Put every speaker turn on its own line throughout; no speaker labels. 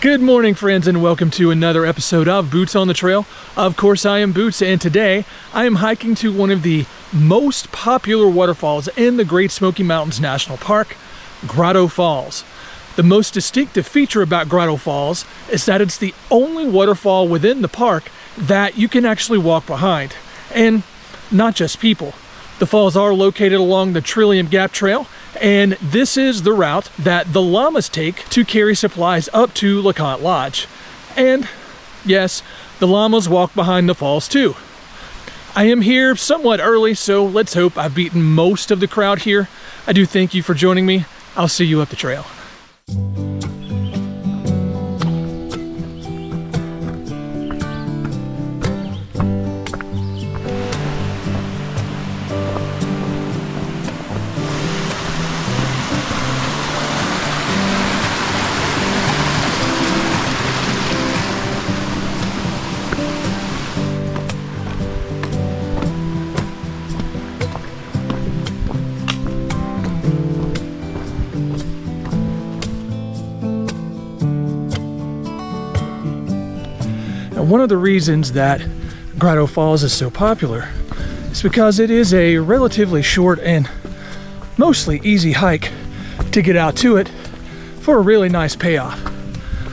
Good morning, friends, and welcome to another episode of Boots on the Trail. Of course, I am Boots, and today I am hiking to one of the most popular waterfalls in the Great Smoky Mountains National Park, Grotto Falls. The most distinctive feature about Grotto Falls is that it's the only waterfall within the park that you can actually walk behind, and not just people. The falls are located along the Trillium Gap Trail, and this is the route that the llamas take to carry supplies up to LeConte Lodge. And yes, the llamas walk behind the falls too. I am here somewhat early, so let's hope I've beaten most of the crowd here. I do thank you for joining me. I'll see you up the trail. One of the reasons that Grotto Falls is so popular is because it is a relatively short and mostly easy hike to get out to it for a really nice payoff.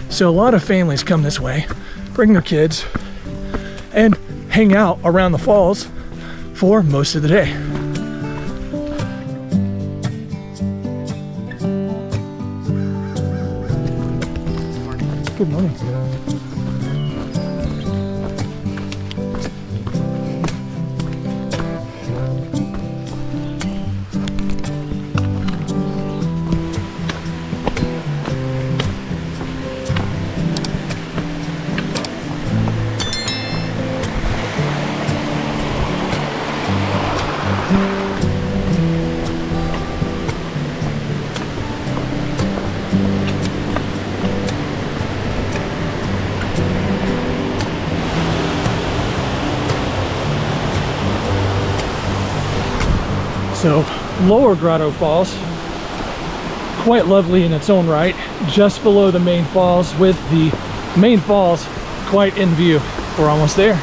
So a lot of families come this way, bring their kids, and hang out around the falls for most of the day. Good morning. So, Lower Grotto Falls, quite lovely in its own right, just below the main falls with the main falls quite in view. We're almost there.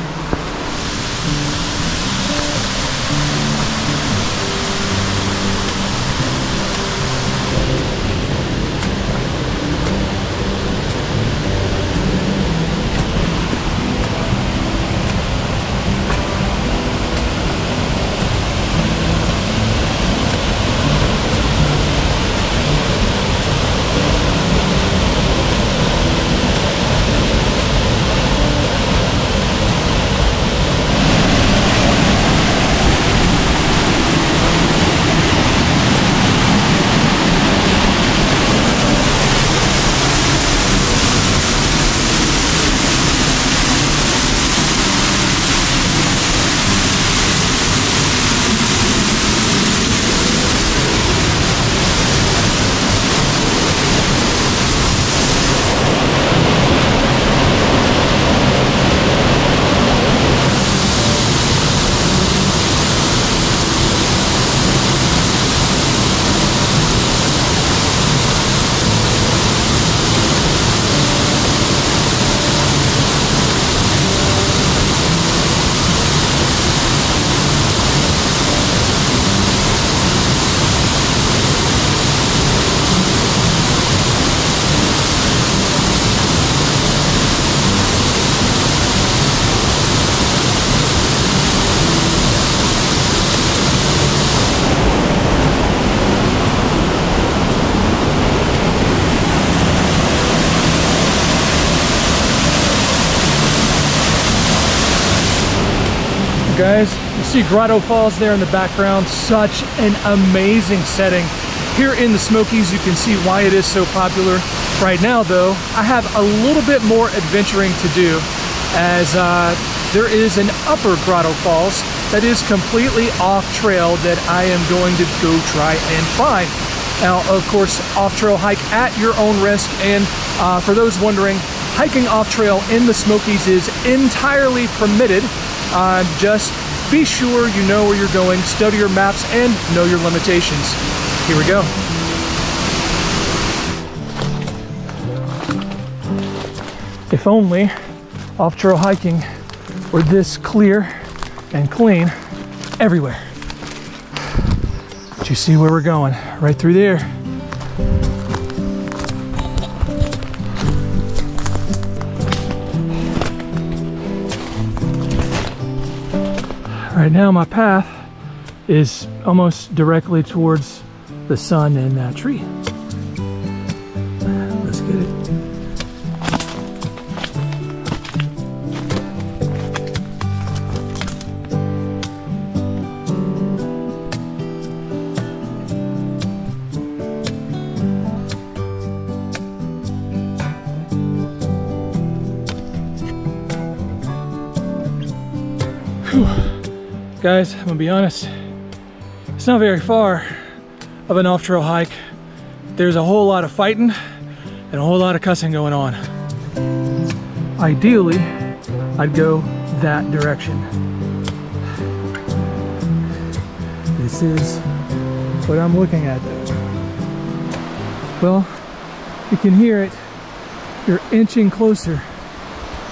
Guys. You see Grotto Falls there in the background. Such an amazing setting. Here in the Smokies, you can see why it is so popular. Right now, though, I have a little bit more adventuring to do as uh, there is an upper Grotto Falls that is completely off trail that I am going to go try and find. Now, of course, off-trail hike at your own risk. And uh, for those wondering, hiking off-trail in the Smokies is entirely permitted. Uh, just be sure you know where you're going, study your maps, and know your limitations. Here we go. If only off-trail hiking were this clear and clean everywhere. But you see where we're going, right through there. Now my path is almost directly towards the sun and that tree. Let's get it. Whew. Guys, I'm gonna be honest, it's not very far of an off-trail hike. There's a whole lot of fighting and a whole lot of cussing going on. Ideally, I'd go that direction. This is what I'm looking at though. Well, you can hear it. You're inching closer.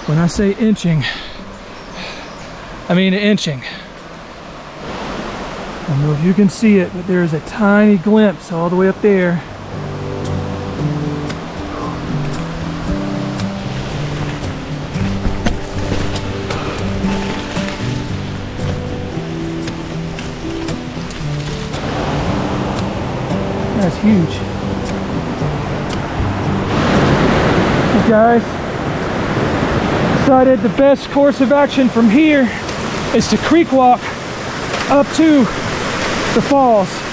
When I say inching, I mean inching. I don't know if you can see it, but there's a tiny glimpse all the way up there. That's huge. Hey guys, decided the best course of action from here is to creek walk up to the falls.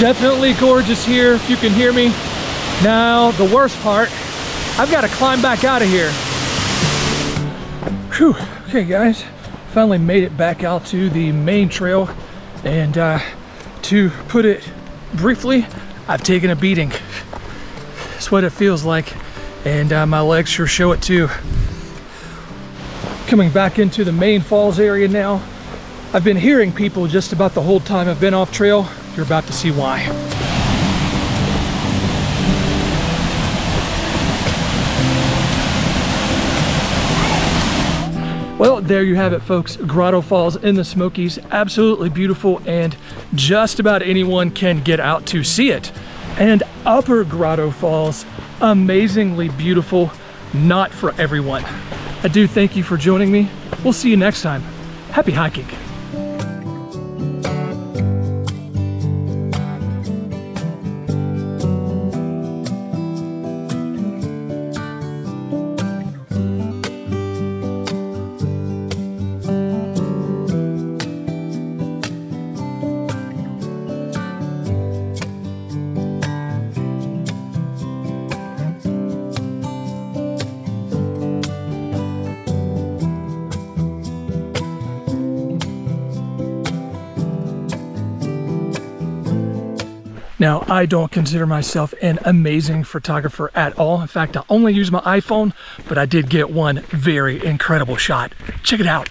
Definitely gorgeous here, if you can hear me. Now, the worst part, I've got to climb back out of here. Whew. Okay, guys, finally made it back out to the main trail. And uh, to put it briefly, I've taken a beating. It's what it feels like. And uh, my legs sure show it too. Coming back into the main falls area now. I've been hearing people just about the whole time I've been off trail. You're about to see why. Well, there you have it, folks. Grotto Falls in the Smokies. Absolutely beautiful, and just about anyone can get out to see it. And Upper Grotto Falls, amazingly beautiful, not for everyone. I do thank you for joining me. We'll see you next time. Happy hiking. Now, I don't consider myself an amazing photographer at all. In fact, I only use my iPhone, but I did get one very incredible shot. Check it out.